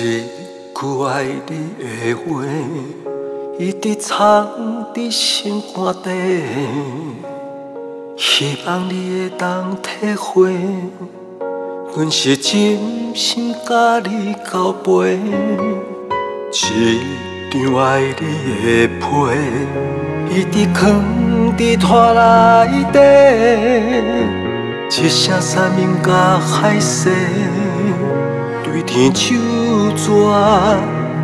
一句爱你的话，一直藏在心肝底，希望你会当体会，阮是真心甲你交陪。一张爱你的被，一直藏在拖内底，一声山盟甲海誓。对天手纸，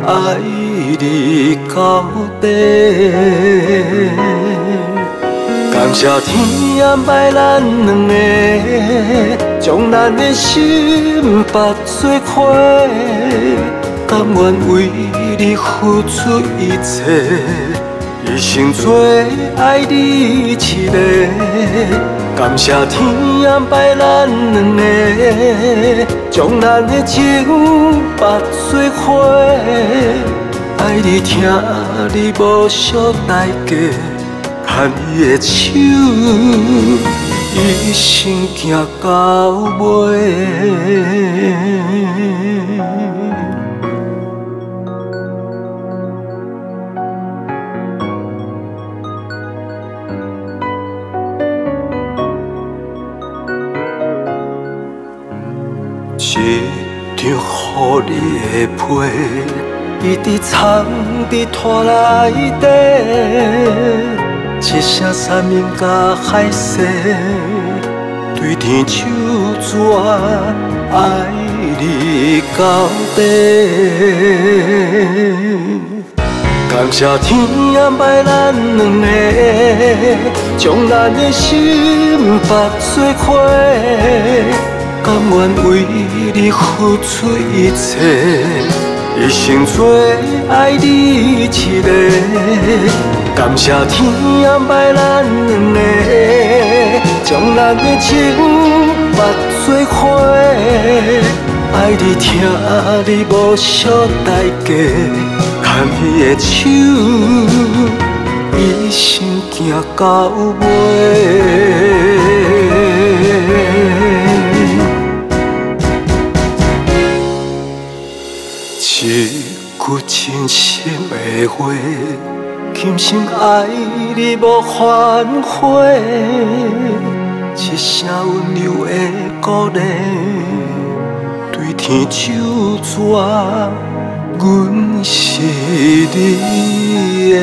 爱你到底。感谢天安排咱两个，将咱的心绑做伙，甘愿为你付出一切。一生最爱你一个，感谢天安排咱两个，将咱的情绑做伙，爱你疼你无惜代价，牵你的手，一生行到尾。一张予你的被，一直藏在拖内底，一声山盟甲海誓，对天手纸，爱你到底。感谢天安排咱两个，将咱的心绑做伙。甘愿为你付出一切，一生做爱你一个。感谢天安排咱两个，将咱的情绑做伙，爱你疼你无惜代价，牵你的手，一生行到尾。心的花，今生爱你无反悔。一声温柔的鼓励，对天手抓，阮是你的。